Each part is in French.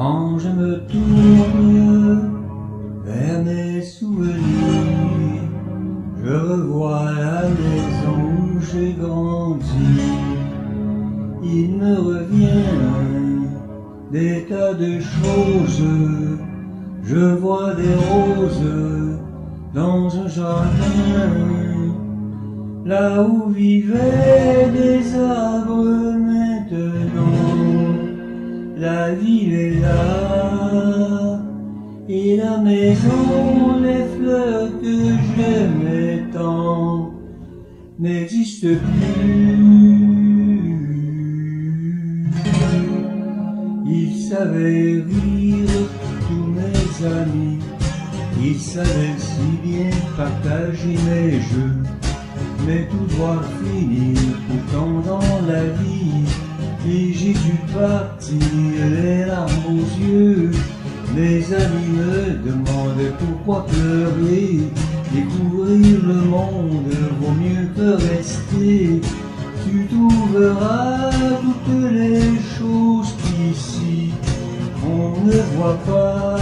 me tourne vers mes souvenirs, je revois la maison où j'ai grandi. Il me revient des tas de choses, je vois des roses dans un jardin, là où vivaient des arbres la ville est là, et la maison, les fleurs que j'aimais tant, n'existent plus. Il savait rire tous mes amis, il savait si bien partager mes jeux, mais tout doit finir pourtant dans partir les larmes aux yeux. Mes amis me demandent pourquoi pleurer. Découvrir le monde vaut mieux que rester. Tu trouveras toutes les choses qu'ici on ne voit pas.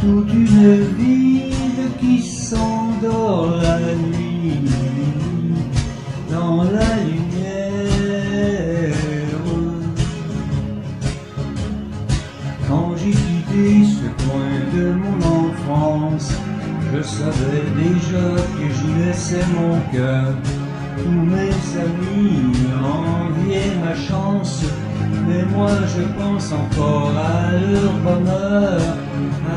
Toute une je savais déjà que j'y laissais mon cœur. Tous mes amis enviaient ma chance, mais moi je pense encore à leur bonheur,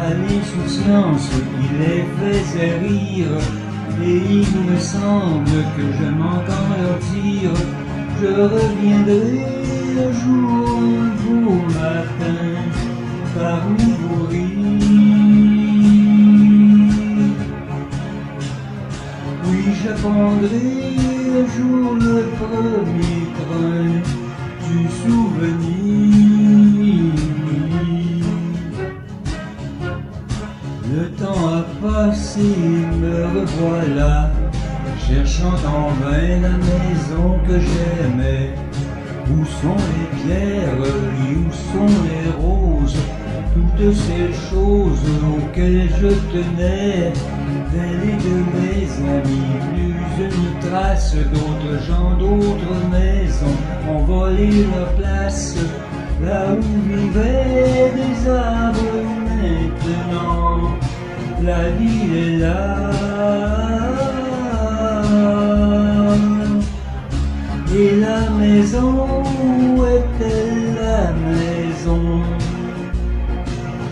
à l'insouciance qui les faisait rire. Et il me semble que je m'entends leur dire. Je reviendrai un jour, un beau matin Parmi vos rires Oui, j'apprendrai un jour le premier train Du souvenir Le temps a passé, me revoilà, cherchant en vain la maison que j'aimais. Où sont les pierres où sont les roses, toutes ces choses auxquelles je tenais. Des de mes amis, d'autres gens, d'autres maisons ont volé leur place, là où vivaient des arbres maintenant. La vie est là. Et la maison, où est-elle la maison?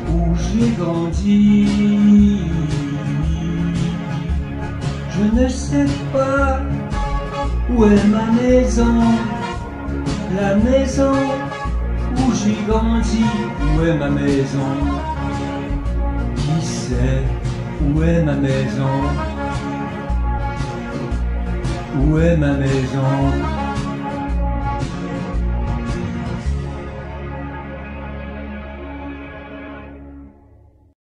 Où j'ai grandi? Je ne sais pas où est ma maison, la maison où j'ai grandi, où est ma maison? Qui sait? Où est ma maison? Où est ma maison?